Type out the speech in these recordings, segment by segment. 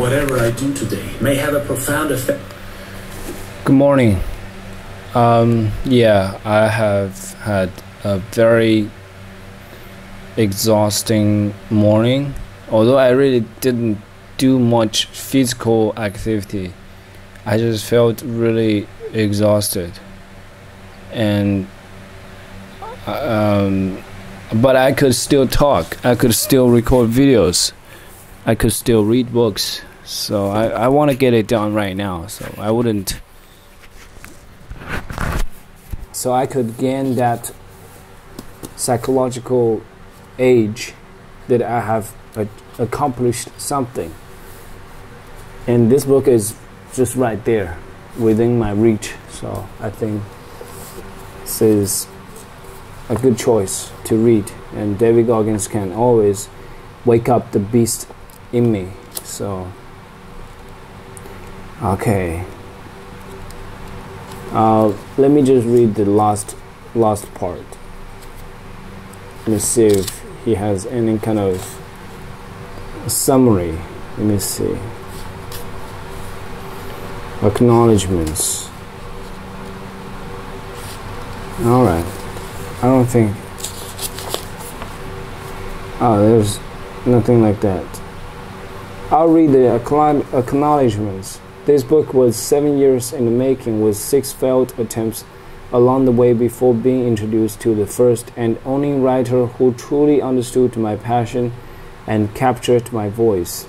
whatever I do today may have a profound effect. Good morning. Um, yeah, I have had a very exhausting morning. Although I really didn't do much physical activity, I just felt really exhausted. And um, but I could still talk. I could still record videos. I could still read books. So I, I want to get it done right now. So I wouldn't. So I could gain that psychological age that I have accomplished something. And this book is just right there within my reach. So I think this is a good choice to read. And David Goggins can always wake up the beast in me. So, okay. Uh, let me just read the last last part. Let me see if he has any kind of summary. Let me see. Acknowledgements. All right. I don't think. Oh, there's nothing like that. I'll read the acknowledgements. This book was seven years in the making, with six failed attempts along the way before being introduced to the first and only writer who truly understood my passion and captured my voice.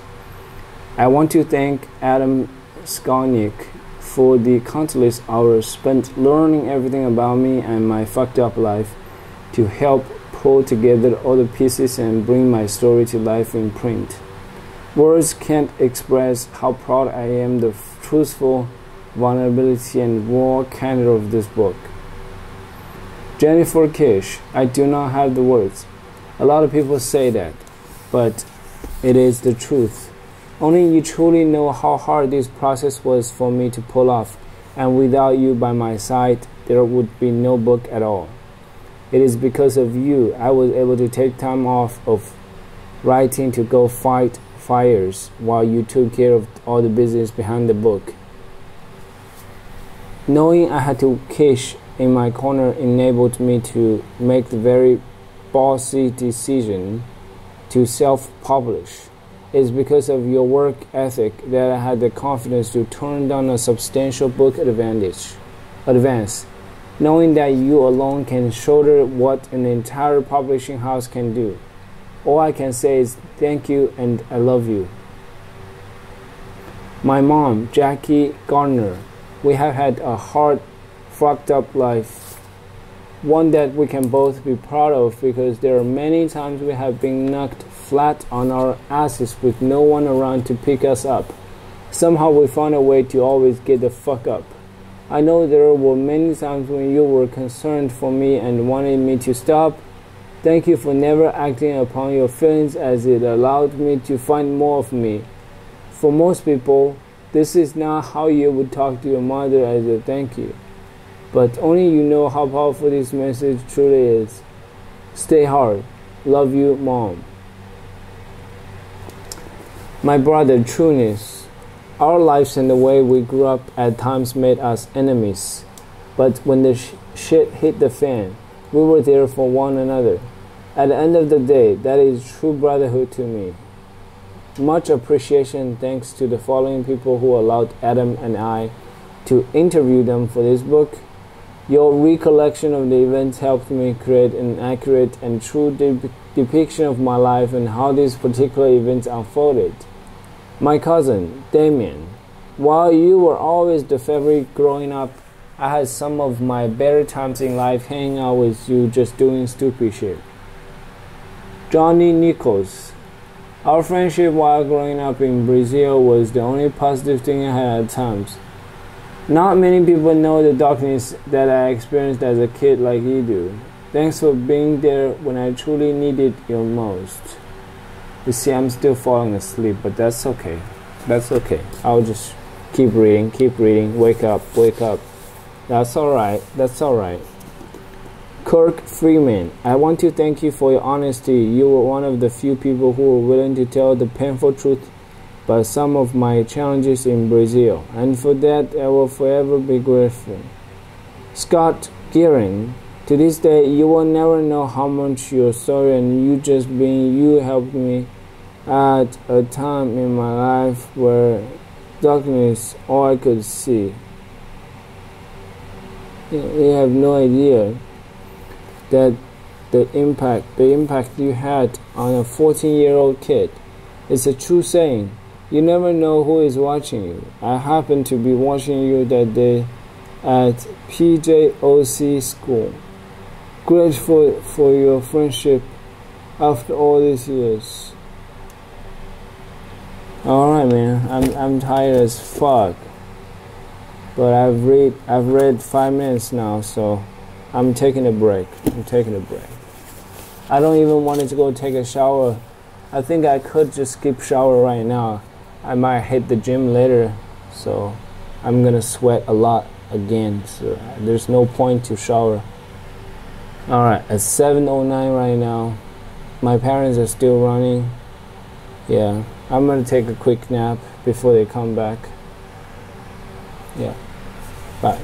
I want to thank Adam Skolnick for the countless hours spent learning everything about me and my fucked up life to help pull together all the pieces and bring my story to life in print. Words can't express how proud I am the truthful vulnerability and raw candor of this book. Jennifer Kish, I do not have the words. A lot of people say that, but it is the truth. Only you truly know how hard this process was for me to pull off, and without you by my side, there would be no book at all. It is because of you I was able to take time off of writing to go fight fires while you took care of all the business behind the book. Knowing I had to Kish in my corner enabled me to make the very bossy decision to self-publish. It's because of your work ethic that I had the confidence to turn down a substantial book advantage advance knowing that you alone can shoulder what an entire publishing house can do. All I can say is thank you and I love you. My mom, Jackie Gardner, we have had a hard, fucked up life. One that we can both be proud of because there are many times we have been knocked flat on our asses with no one around to pick us up. Somehow we found a way to always get the fuck up. I know there were many times when you were concerned for me and wanted me to stop. Thank you for never acting upon your feelings as it allowed me to find more of me. For most people, this is not how you would talk to your mother as a thank you. But only you know how powerful this message truly is. Stay hard. Love you, Mom. My brother, Trunnis. Our lives and the way we grew up at times made us enemies. But when the sh- shit hit the fan, we were there for one another. At the end of the day, that is true brotherhood to me. Much appreciation thanks to the following people who allowed Adam and I to interview them for this book. Your recollection of the events helped me create an accurate and true de- depiction of my life and how these particular events unfolded. My cousin, Damien, while you were always the favorite growing up, I had some of my better times in life hanging out with you just doing stupid shit. Johnny Nichols, our friendship while growing up in Brazil was the only positive thing I had at times. Not many people know the darkness that I experienced as a kid like you do. Thanks for being there when I truly needed you most. You see, I'm still falling asleep, but that's okay. That's okay. I'll just keep reading, keep reading. Wake up, wake up. That's alright. That's alright. Kirk Freeman, I want to thank you for your honesty. You were one of the few people who were willing to tell the painful truth about some of my challenges in Brazil, and for that I will forever be grateful. Scott Gearen, to this day, you will never know how much you're sorry and you just being you helped me at a time in my life where darkness all I could see. You have no idea that the impact the impact you had on a 14 year old kid. It's a true saying. You never know who is watching you. I happened to be watching you that day at PJOC school. Grateful for your friendship after all these years. Alright man, I'm I'm tired as fuck. But I've read I've read five minutes now, so I'm taking a break. I'm taking a break. I don't even want to go take a shower. I think I could just skip shower right now I might hit the gym later, so I'm gonna sweat a lot again. So there's no point to shower. All right, it's 7:09 right now. My parents are still running. Yeah, I'm gonna take a quick nap before they come back. Yeah, bye.